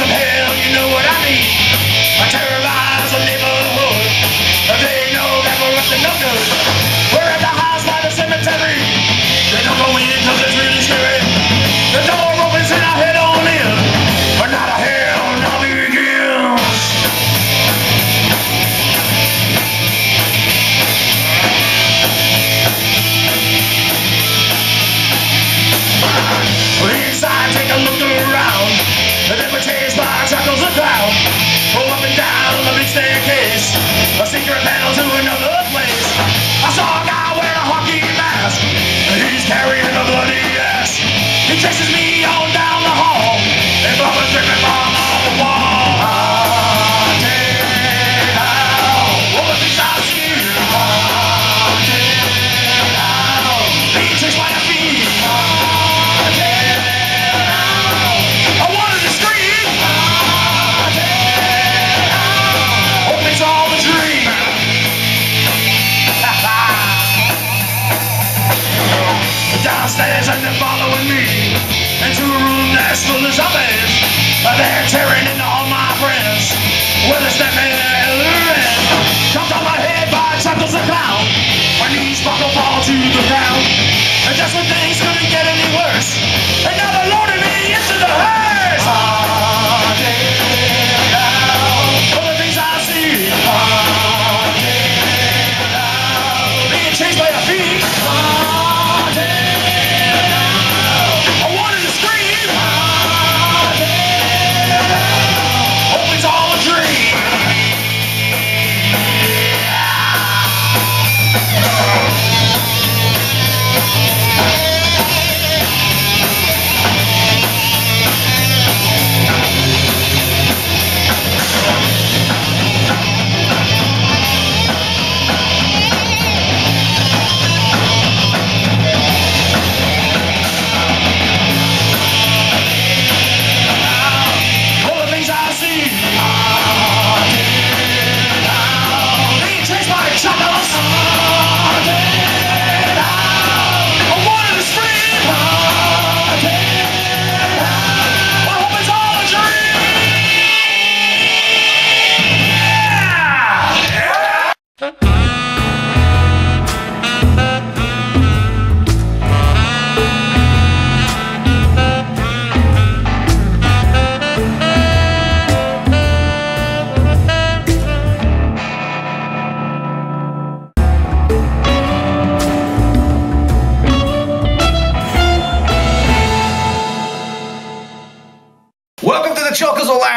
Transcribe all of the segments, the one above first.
of hell, you know what I mean.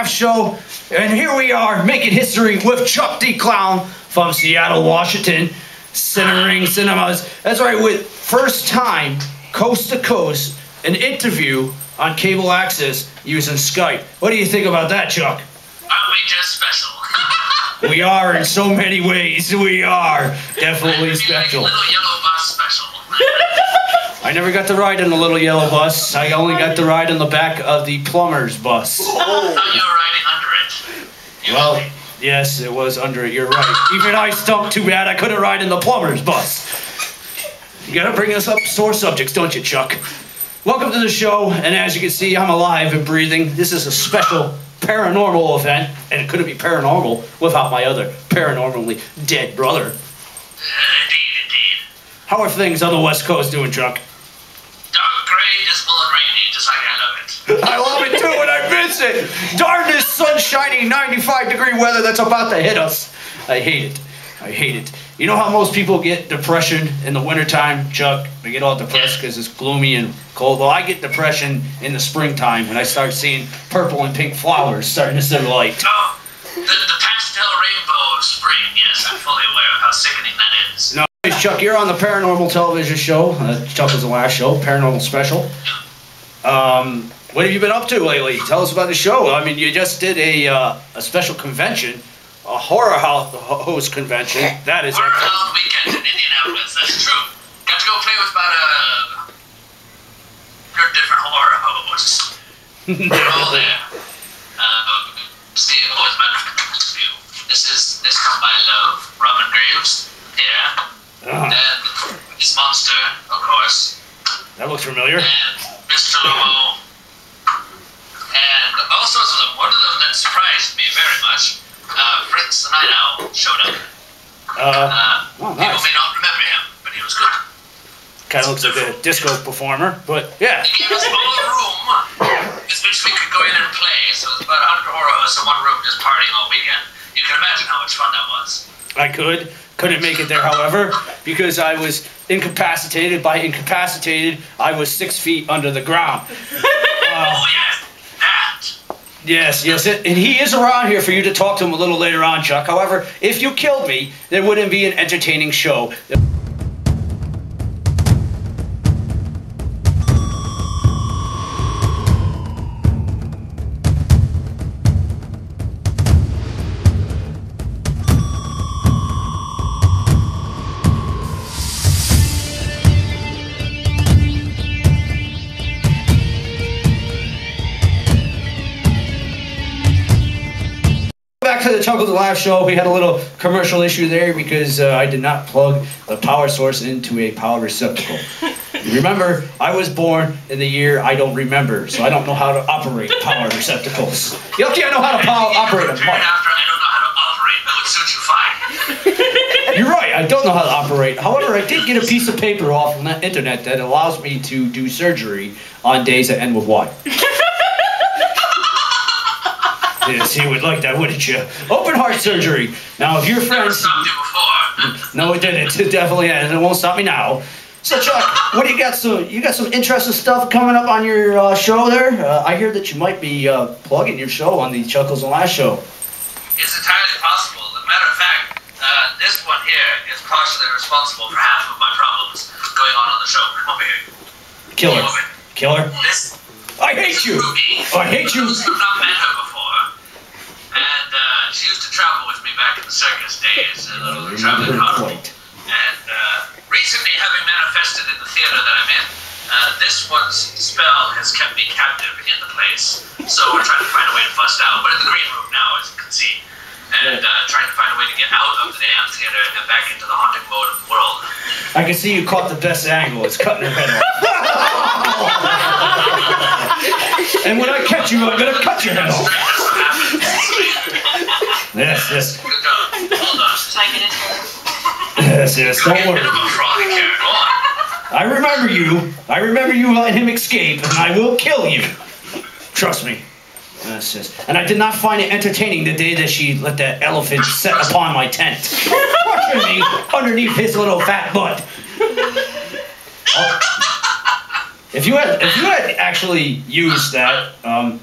Show, and here we are making history with Chuck D. Clown from Seattle, Washington, Centering Cinemas. That's right, with first time coast to coast an interview on cable access using Skype. What do you think about that, Chuck? Aren't we just special? We are in so many ways. We are definitely special. Like I never got to ride in the little yellow bus. I only got to ride in the back of the plumber's bus. Oh, thought you were riding under it. You Well, really- yes, it was under it. You're right. Even I stunk too bad I couldn't ride in the plumber's bus. You gotta bring us up sore subjects, don't you, Chuck? Welcome to the show, and as you can see, I'm alive and breathing. This is a special paranormal event, and it couldn't be paranormal without my other paranormally dead brother. Uh, indeed, indeed. How are things on the West Coast doing, Chuck? I love it. I love it too, and I miss it. Darn this sunshiny 95 degree weather that's about to hit us. I hate it. I hate it. You know how most people get depression in the wintertime, Chuck? They get all depressed because it's gloomy and cold. Well, I get depression in the springtime when I start seeing purple and pink flowers starting to send light. Oh, the, the pastel rainbow of spring, yes, I'm fully aware of how sickening that is. No, Chuck, you're on the Paranormal Television Show. Uh, Chuck is the last show, Paranormal Special. Um, what have you been up to lately? Tell us about the show. I mean, you just did a uh, a special convention, a horror ho- ho- host convention. That is Horror excellent. Weekend in Indianapolis, that's true. Got to go play with about a hundred different horror hosts. They're all there. Um, see, oh, matter of fact, this is this is my love, Robin Graves. Here. Ah, And his monster, of course. that looks familiar. And Mr. Lobo. And all sorts of them. One of night showed up. Uh, Uh, oh, People may not remember him, but he was good. Kind of looks like a disco performer, but yeah. He gave us all a room in which we could go in and play. So it was about 100 horror of us in one room just partying all weekend. You can imagine how much fun that was. I could. Couldn't make it there, however, because I was incapacitated. By incapacitated, I was six feet under the ground. Oh, yes, that. Yes, yes, and he is around here for you to talk to him a little later on, Chuck. However, if you killed me, there wouldn't be an entertaining show. To the Chuckles Live show. We had a little commercial issue there because uh, I did not plug the power source into a power receptacle. remember, I was born in the year I don't remember, so I don't know how to operate power receptacles. Yucky, I know how to power operate them. Prepared after I don't know how to operate. That would suit you fine. You're right, I don't know how to operate. However, I did get a piece of paper off from the internet that allows me to do surgery on days that end with Y. yes, you would like that, wouldn't you? Open heart surgery. Now, if your friends. stopped you before. No, it didn't. It definitely has. And it won't stop me now. So, Chuck, what do you got? So, you got some interesting stuff coming up on your uh, show there. Uh, I hear that you might be uh, plugging your show on the Chuckles and Last show. It's entirely possible. As a matter of fact, uh, this one here is partially responsible for half of my problems going on on the show. Come over here. Killer, killer. This I hate you. Ruby. I hate you. I've not met her before. And uh, she used to travel with me back in the circus days, a little traveling carnival. And uh, recently, having manifested in the theater that I'm in, uh, this one's spell has kept me captive in the place. So we're trying to find a way to bust out. We're in the green room now, as you can see. And uh, trying to find a way to get out of the amphitheater and back into the haunted mode of the world. I can see you caught the best angle. It's cutting her head off. and when I catch you, I'm gonna cut your head off. what happens. Yes, yes, Good job. Hold on. Should I get into it? yes, yes. Go Don't worry. I remember you. I remember you letting him escape, and I will kill you. Trust me. Yes, yes. And I did not find it entertaining the day that she let that elephant set upon my tent, crushing me underneath his little fat butt. Oh. If you had, if you had actually used that, um,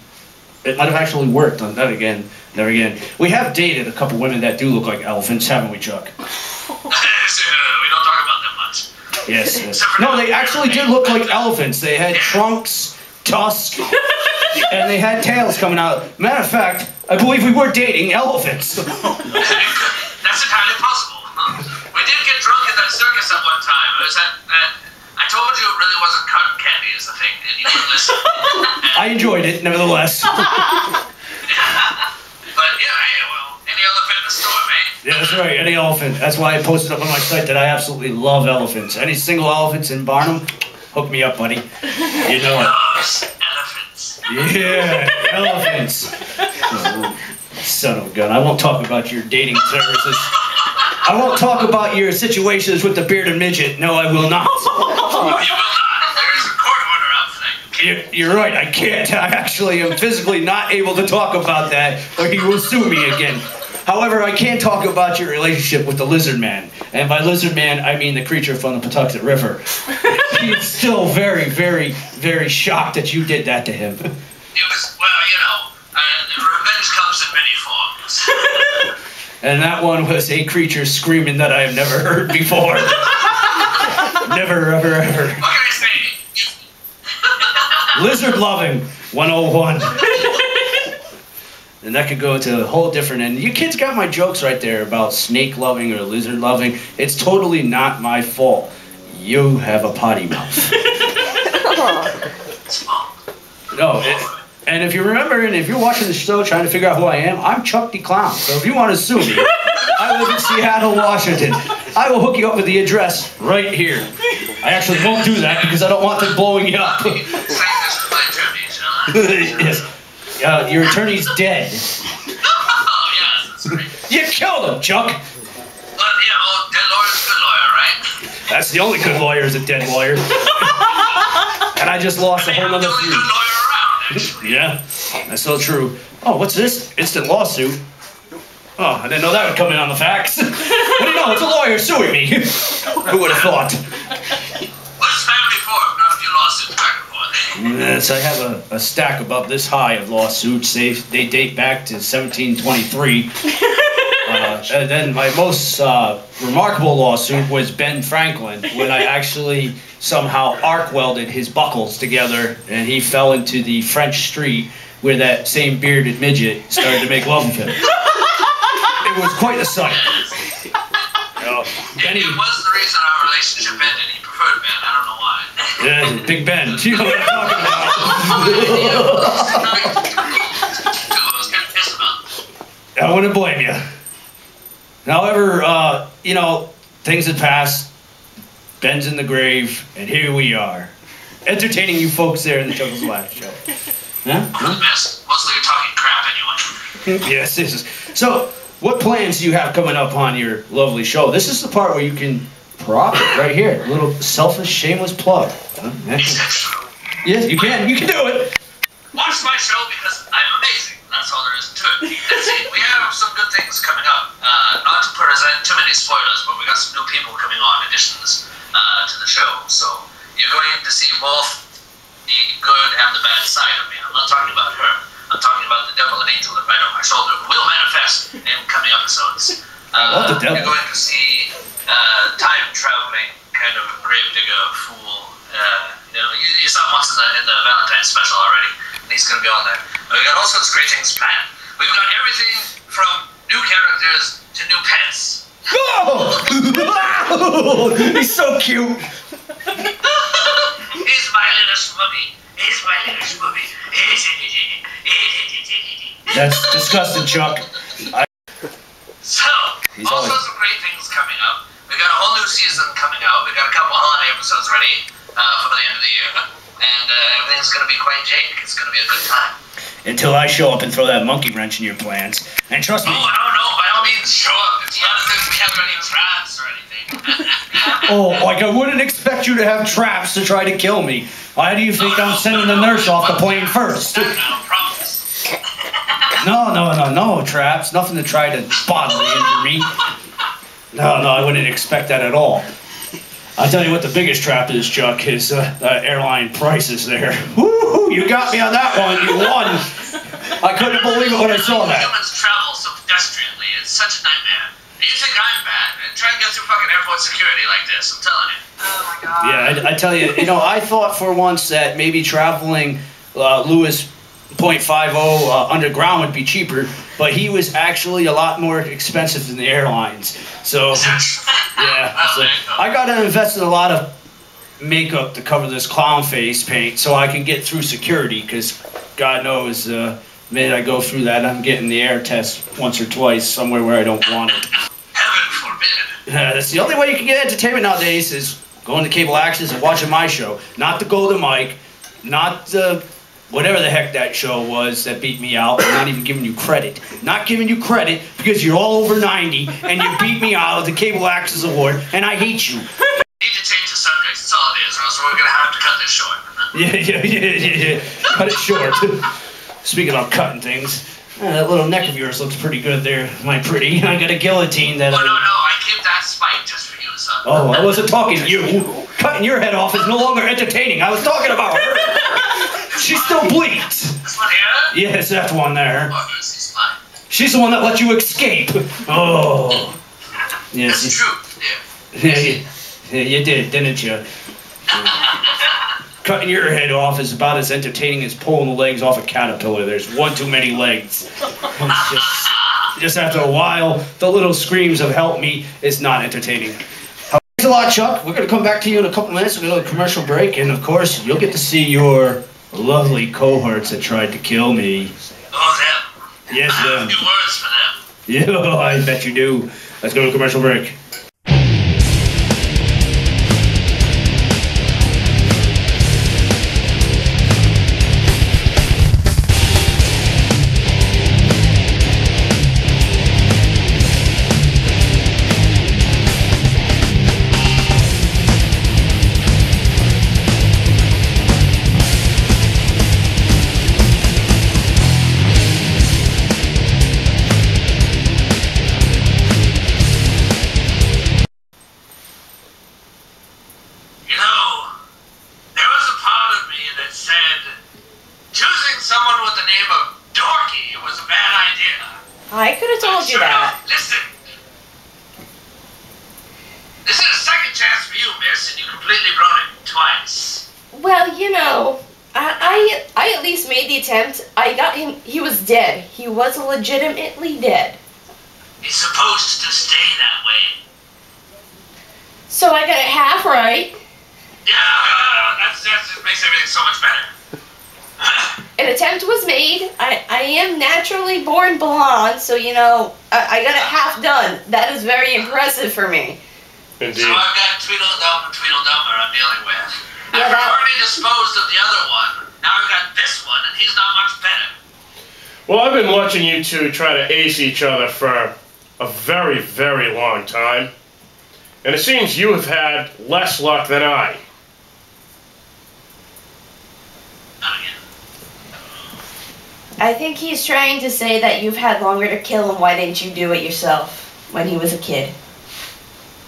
it might have actually worked. On that again, never again. We have dated a couple women that do look like elephants, haven't we, Chuck? we don't talk about them much. Yes, yes. No, they actually did look like elephants. They had trunks, tusks, and they had tails coming out. Matter of fact, I believe we were dating elephants. That's entirely possible. We did get drunk at that circus at one time. It was at, at I told you it really wasn't cotton candy is the thing, and you listen. I enjoyed it, nevertheless. That's right, any elephant. That's why I posted up on my site that I absolutely love elephants. Any single elephants in Barnum, hook me up, buddy. You know it. Elephants. Yeah, elephants. Oh, son of a gun. I won't talk about your dating services. I won't talk about your situations with the bearded midget. No, I will not. You will not. There's a court order out for that. You can't. You're, you're right, I can't. I actually am physically not able to talk about that, or he will sue me again. However, I can't talk about your relationship with the lizard man. And by lizard man, I mean the creature from the Patuxent River. He's still very, very, very shocked that you did that to him. It was, well, you know, uh, revenge comes in many forms. And that one was a creature screaming that I have never heard before. never, ever, ever. What can I say? Lizard loving 101. And that could go to a whole different end. You kids got my jokes right there about snake loving or lizard loving. It's totally not my fault. You have a potty mouth. No, it, and if you remember, and if you're watching the show trying to figure out who I am, I'm Chuck D. Clown. So if you want to sue me, I live in Seattle, Washington. I will hook you up with the address right here. I actually won't do that because I don't want them blowing you up. Same as with my attorneys, you know? yes. Uh, your attorney's dead. Oh, yes, that's right. You killed him, Chuck. But, you know, dead lawyer's a good lawyer, right? That's the only good lawyer is a dead lawyer. and I just lost I a mean, whole I'm the nother feud. good lawyer around, actually. Yeah, that's so true. Oh, what's this? Instant lawsuit. Oh, I didn't know that would come in on the facts. what do you know? It's a lawyer suing me. Who would have thought? Yes, I have a, a stack about this high of lawsuits. They, they date back to 1723. Uh, and then my most uh, remarkable lawsuit was Ben Franklin when I actually somehow arc welded his buckles together and he fell into the French street where that same bearded midget started to make love with him. It was quite a sight. Benny, It was the reason our relationship ended. He preferred Ben. I don't know why. Yeah, Big Ben, you know what I'm talking about. I wouldn't blame you. However, uh, you know, things had passed. Ben's in the grave, and here we are, entertaining you folks there in the Chuckles Laugh Show. Best. Mostly you're talking crap anyway. yes, this is. So, what plans do you have coming up on your lovely show? This is the part where you can profit right here. A little selfish, shameless plug. Yes, you can. You can do it. Watch my show because I'm amazing. That's all there is to it. We have some good things coming up. Uh, not to present too many spoilers, but we got some new people coming on, additions uh, to the show. So you're going to see both the good and the bad side of me. I'm not talking about her. I'm talking about the devil and angel that right on my shoulder will manifest in coming episodes. Uh, love the devil. You're going to see uh, time traveling kind of gravedigger fool. Uh, you know, you, you saw him once in the, in the Valentine special already, and he's going to be on there. But we got all sorts of great things planned. We've got everything from new characters to new pets. Oh! He's so cute. He's my little schmubby. He's my little schmubby. That's disgusting, Chuck. So, He's all always- sorts of great things coming up. We've got a whole new season coming out. We've got a couple holiday episodes ready uh, for the end of the year, and uh, everything's gonna be quite Jake. It's gonna be a good time. Until I show up and throw that monkey wrench in your plans. And trust me. Oh, I don't know. By all means, show up. It's not as if we have any traps or anything. oh, like I wouldn't expect you to have traps to try to kill me. Why do you think I'm sending the nurse off the plane first? No, no. No, no, no, no traps. Nothing to try to bodily injure me. No, no, I wouldn't expect that at all. I'll tell you what the biggest trap is, Chuck, is uh, uh, airline prices there. Woo! You got me on that one. You won. I couldn't believe it when I saw that. Humans travel so pedestrianly. It's such a nightmare. And you think I'm bad? And try and get through fucking airport security like this. I'm telling you. Oh my god. Yeah, I, I tell you, you know, I thought for once that maybe traveling uh, Lewis .50 uh, underground would be cheaper, but he was actually a lot more expensive than the airlines. So, yeah, so I got to invest in a lot of makeup to cover this clown face paint so I can get through security because God knows, uh, the minute I go through that, I'm getting the air test once or twice somewhere where I don't want it. Heaven forbid. Uh, that's the only way you can get entertainment nowadays is going to cable access and watching my show, not the Golden Mike, not the whatever the heck that show was that beat me out. I'm not even giving you credit. Not giving you credit because you're all over 90 and you beat me out of the cable access award, and I hate you. need to change the subject. That's all it is, or else we're gonna have to cut this short. Yeah, yeah, yeah, yeah, yeah. Cut it short. Speaking about cutting things, uh, that little neck of yours looks pretty good there, my pretty. I got a guillotine that Oh no, no, I. I keep that spike just for you, son. Oh, I wasn't talking to you. Cutting your head off is no longer entertaining. I was talking about her. She still bleeds. This one here? Yes, that one there. Oh, this is fine. She's the one that let you escape. Oh. Yes. That's true. Yeah. Yeah, you, yeah, you did, didn't you? Cutting your head off is about as entertaining as pulling the legs off a caterpillar. There's one too many legs. Just, just after a while, the little screams of "help me" is not entertaining. Thanks a lot, Chuck. We're gonna come back to you in a couple minutes. We're gonna go to a commercial break, and of course, you'll get to see your lovely cohorts that tried to kill me. Oh, them. Yes, I have them. a few words for them. Yeah, I bet you do. Let's go to commercial break. Legitimately dead. It's supposed to stay that way. So I got it half right. Yeah, that's, that just makes everything so much better. An attempt was made. I, I am naturally born blonde, so you know I, I got it half done. That is very impressive for me. Indeed. So I've got Tweedledum and Tweedledummer I'm dealing with. Yeah, I've that- already disposed of the other one. Now I've got this one, and he's not much better. Well, I've been watching you two try to ace each other for a very, very long time. And it seems you have had less luck than I. Yeah. I think he's trying to say that you've had longer to kill him. Why didn't you do it yourself when he was a kid?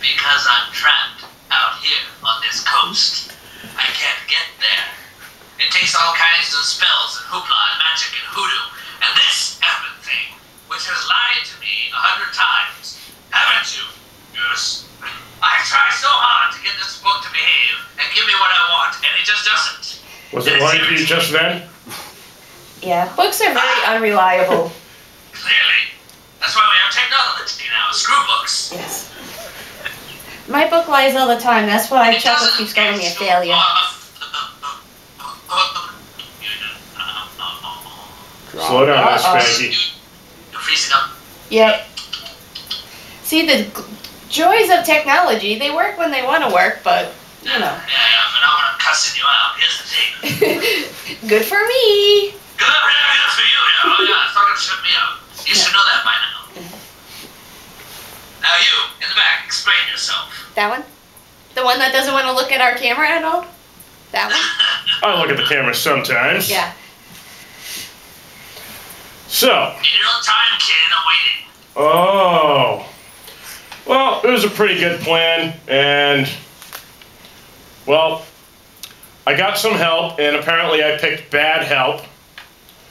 Because I'm trapped out here on this coast. I can't get there. It takes all kinds of spells and hoopla and magic and hoodoo. And this Evan thing, which has lied to me a hundred times. Haven't you? Yes. I try so hard to get this book to behave and give me what I want, and it just doesn't. Was it like you just then? Yeah, books are very ah! unreliable. Clearly. That's why we have technology now. Screw books. Yes. My book lies all the time. That's why It Chuckles doesn't keeps calling me a failure. Slow down, Miss Uh-oh. Spanky. You're freezing up. Yep. See the joys of technology. They work when they want to work, but you know, Yeah, yeah, but now I'm cussing you out, here's the thing. good for me. Good, yeah, good for you, yeah. Oh, yeah, it's not gonna shut me up. You should know that by now. Now, you, in the back, explain yourself. That one, the one that doesn't want to look at our camera at all. That one. I look at the camera sometimes. Yeah. So, In your time, kid, I'm waiting. oh. Well, it was a pretty good plan, and. Well, I got some help, and apparently I picked bad help. Oh,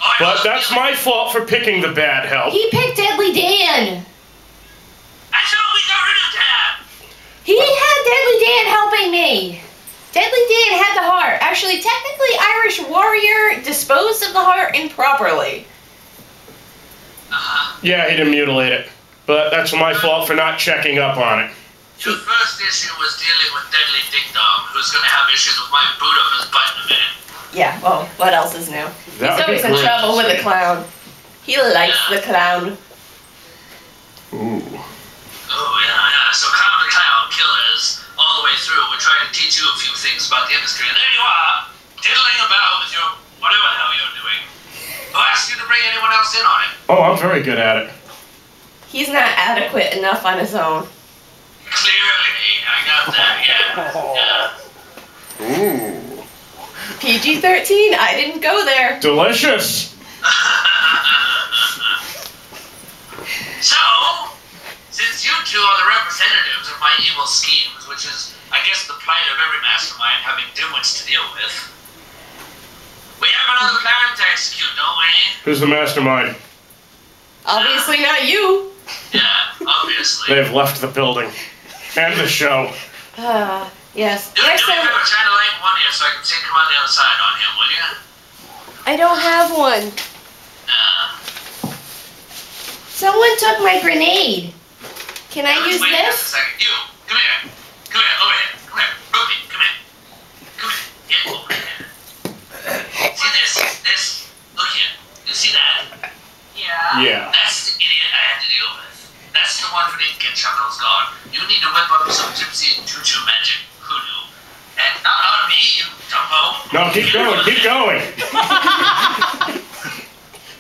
I But that's feeling- my fault for picking the bad help. He picked Deadly Dan. I thought we got rid of Dad. He had Deadly Dan helping me. Deadly Dan had the heart. Actually, technically, Irish Warrior disposed of the heart improperly. Yeah, he didn't mutilate it. But that's my fault for not checking up on it. Your first issue was dealing with Deadly Ding Dong, who's gonna have issues with my boot up his butt in a minute. Yeah, well, what else is new? That He's would always be in trouble with see. the clown. He likes the clown. Ooh. Oh, yeah, yeah. So Clown the Clown Killers, all the way through, we're trying to teach you a few things about the industry. And there you are, diddling about with your whatever the hell you're doing. Who asked you to bring anyone else in on it? Oh, I'm very good at it. He's not adequate enough on his own. Clearly, I got that, yeah. Yeah. Ooh. PG 13, I didn't go there. Delicious. So, since you two are the representatives of my evil schemes, which is, I guess, the plight of every mastermind having dimwits to deal with, we have another plan to execute, don't we? Who's the mastermind? Obviously not you. Yeah, obviously. They've left the building. And the show. Uh, yes. Do, do me Next a favor, time, light one ear so I can see come on the other side on him, will you? I don't have one. Nah. Someone took my grenade. Can I Now, use this? just a second. You, come here. Come here, over here. Come here. Ruby, come here. Come here. Get over here. See this? This? Look here. You see that? Yeah. Yeah. That's the idiot I had to deal with. That's the one who didn't get Chuckles gone. You need to whip up some gypsy juju magic hoodoo. And not on me, you dumbo. No, keep going, keep going.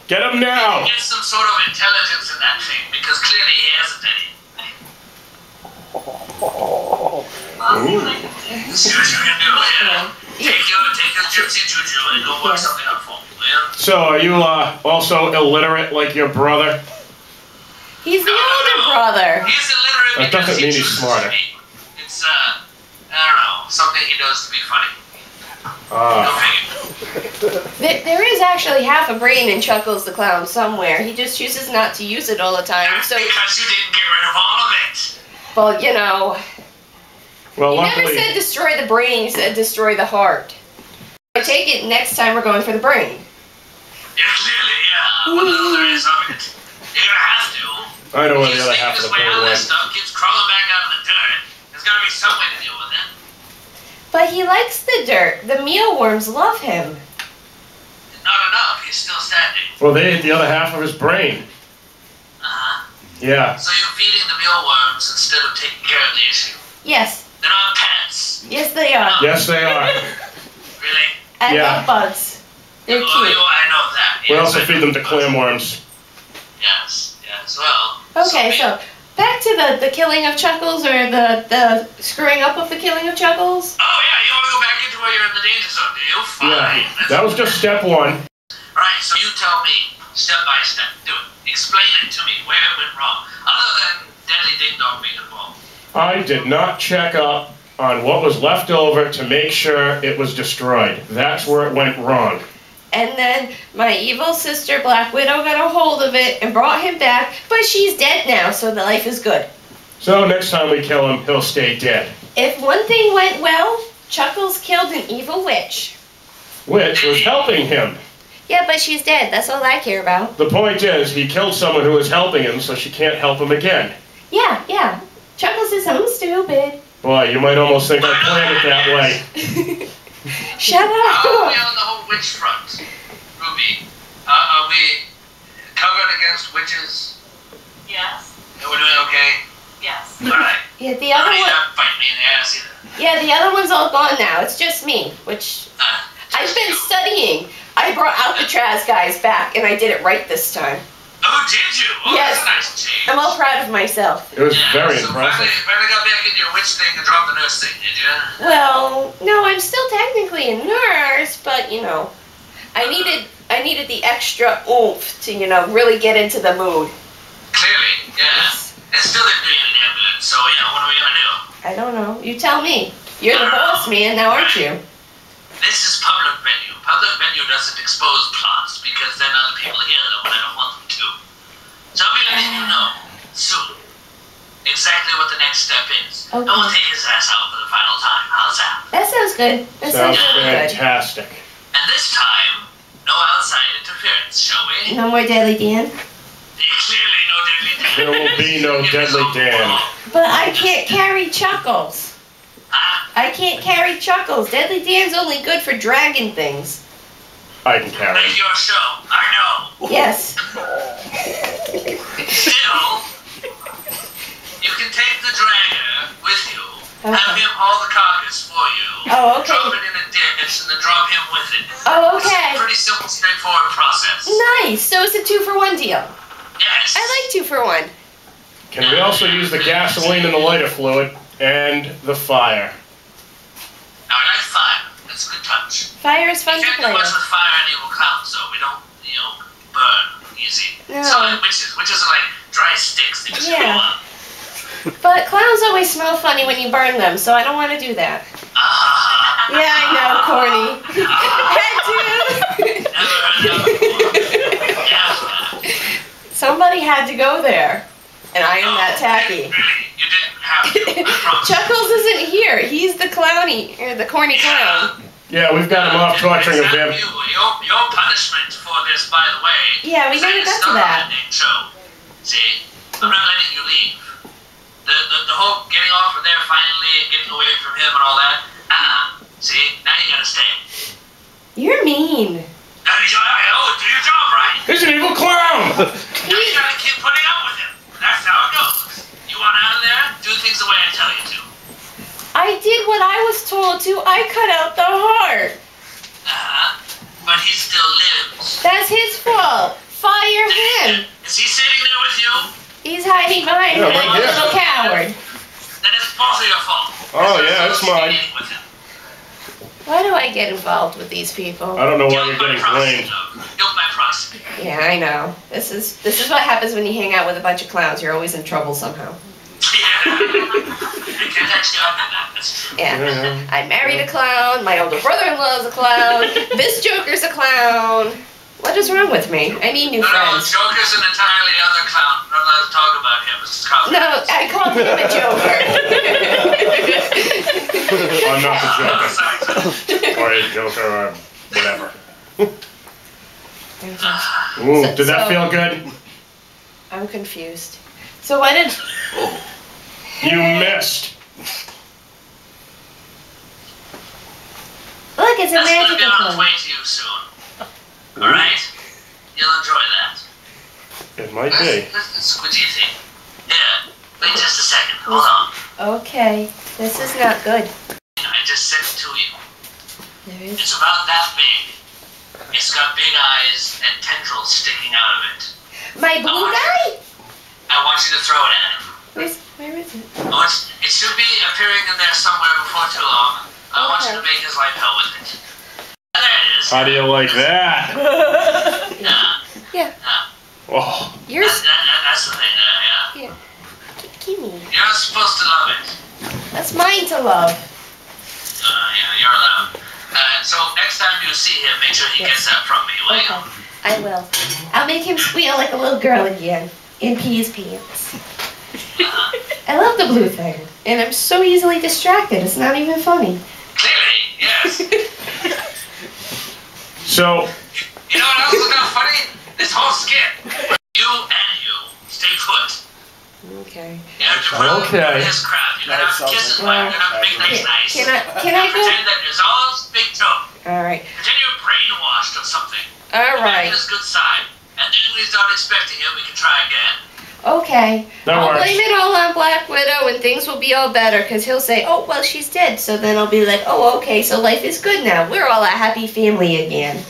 Get him now. Get some sort of intelligence in that thing, because clearly he hasn't any. Ooh. See what you can do, yeah. Take your, take your gypsy juju and go work Yeah. something out for me, will? So, are you uh, also illiterate like your brother? He's the older brother. He's illiterate That because doesn't he mean he's chooses smarter. to be. It's, uh, I don't know, something he does to be funny. Ah. Go figure. There, there is actually half a brain in Chuckles the Clown somewhere. He just chooses not to use it all the time. That's So, because you didn't get rid of all of it. well, you know, Well, you never said destroy the brain. You said destroy the heart. I take it next time we're going for the brain. Yeah, clearly, yeah. What the other is of it. You're gonna have to. I don't want the other half of the brain out of this stuff, keeps crawling back out of the dirt. There's gotta be some way to deal with it. But he likes the dirt. The mealworms love him. Not enough. He's still standing. Well, they ate the other half of his brain. Uh-huh. Yeah. So you're feeding the mealworms instead of taking care of the issue. Yes, They're not pets. yes, they are. Yes, they are. Really? I Yeah. love bugs. They're oh, cute. you- I know that. We also feed them to that. clamworms. Yes, yes. Well. Okay, so back to the, the killing of Chuckles or the, the screwing up of the killing of Chuckles. Oh yeah, you want to go back into where you're in the danger zone, do you? Fine. Yeah. That was just step one. All right, so you tell me, step by step, do it. Explain it to me, where it went wrong, other than Deadly Ding Dong being involved. I did not check up on what was left over to make sure it was destroyed. That's where it went wrong. And then my evil sister Black Widow got a hold of it and brought him back, but she's dead now, so the life is good. So next time we kill him, he'll stay dead. If one thing went well, Chuckles killed an evil witch. Which was helping him. Yeah, but she's dead. That's all I care about. The point is, he killed someone who was helping him, so she can't help him again. Yeah, yeah. Chuckles is something stupid. Boy, you might almost think I planned it that way. Shut How are we up. on the whole witch front, Ruby? Uh, are we covered against witches? Yes. Are we're doing okay? Yes. Alright. Yeah, the other don't need one. to me in the ass either. Yeah, the other one's all gone now. It's just me, which Uh, I've been studying. I brought Alcatraz guys back, and I did it right this time. Oh, did you? Oh, Yes. that's a nice change. I'm all proud of myself. It was Yeah, very so impressive. Finally, finally got back into your witch thing and dropped the nurse thing, did you? Well, no, I'm still technically a nurse, but you know, I needed I needed the extra oomph to you know really get into the mood. Clearly, yeah. And still didn't do you any damn good, so yeah, what are we gonna do? I don't know. You tell me. You're the boss man now, aren't you? This is public venue. Public venue doesn't expose plots because then other people hear them when I don't want to. So I'll be letting you know soon exactly what the next step is. And we'll take his ass out for the final time. How's that? That sounds good. That Sounds sounds really good. fantastic. And this time, no outside interference, shall we? No more Deadly Dan. Clearly no deadly Dan. There will be no deadly Dan. But I can't carry Chuckles. Ah. I can't carry Chuckles. Deadly Dan's only good for dragging things. I can carry Make your show. I know. Yes. Still, you can take the dragger with you. Have him haul the carcass for you. Oh, okay. Drop it in a ditch and then drop him with it. Oh, It's a okay. pretty simple, straightforward process. Nice. So it's a two for one deal. Yes. I like two for one. Can we also use the gasoline and the lighter fluid and the fire? Now, I like fire. That's a good touch. Fire is fun you to can't play do much with. fire and it evil clowns, so we don't, you know, burn easy. No. So like witches. Witches are like dry sticks. They just Yeah. up. But clowns always smell funny when you burn them, so I don't want to do that. Ah. Yeah, I know, corny. Had that before. to. Somebody had to go there, and I am that tacky. Chuckles isn't here. He's the clowny, or the corny clown. Yeah, we've got him off torturing a Is vamp. you? Your, your punishment for this, by the way. Yeah, we is never that got it's to not that. ending show. See, I'm not letting you leave. The, the, the whole getting off of there finally and getting away from him and all that. Ah, see, now you gotta stay. You're mean. Now you gotta oh, do your job right. He's an evil clown! Now you gotta keep putting up with him. That's how it goes. You want out of there? Do things the way I tell you to. I did what I was told to. I cut out the heart. Uh-huh. But he still lives. That's his fault. Fire him. Is he sitting there with you? He's hiding behind Yeah, me like right a little coward. Then it's both of your fault. Oh, yeah, it's mine. Meeting with him. Why do I get involved with these people? I don't know why Guilt you're getting blamed. Doug. Guilt by proxy. Yeah, I know. This is this is what happens when you hang out with a bunch of clowns. You're always in trouble somehow. Yeah. it can actually argue that. That's true. Yeah. Yeah. I married a clown. My older brother-in-law is a clown. this Joker's a clown. What is wrong with me? I need new No, no. Joker's an entirely other clown. We're not allowed to talk about him. Mrs. Cobb. No, I called him a Joker. I'm not the Oh, Joker. sorry. Or a Joker or whatever. Ooh, did that feel good? I'm confused. So what did? Oh. You missed. Look, it's a That's gonna be magical on its way to you soon. Alright? You'll enjoy that. It might be. Let's, what do you think? Yeah. Wait just a second. Hold on. Okay, this is not good. I just sent it to you. There is. It's about that big. It's got big eyes and tendrils sticking out of it. My blue guy? I want you to throw it at him. Where's, where is it? I want it should be appearing in there somewhere before too long. I want you to make his life hell with it. There it is. How do you like that? Yeah. Yeah. Oh, You're. That, that, that, that's the thing. Yeah, yeah. Give me. You're not supposed to love it. That's mine to love. Uh, yeah, you're allowed. Uh, so next time you see him, make sure he Yes. gets that from me, will you? Okay, I will. I'll make him squeal like a little girl again in Pea's pants. I love the blue thing, and I'm so easily distracted. It's not even funny. Clearly, yes. so You know what else is not funny? This whole skit. You and you stay put. Okay. You have to Okay. this crap. You're gonna have to kiss like- butt. You're gonna make nice Can, nice. can I? Can I go? Pretend that it's all big joke. All right. Pretend you're brainwashed or something. All Imagine right. his good side. And then when he's not expecting it, we can try again. Okay. That I'll works. blame it all on Black Widow, and things will be all better. Cause he'll say, "Oh, well, she's dead." So then I'll be like, "Oh, okay. So life is good now. We're all a happy family again."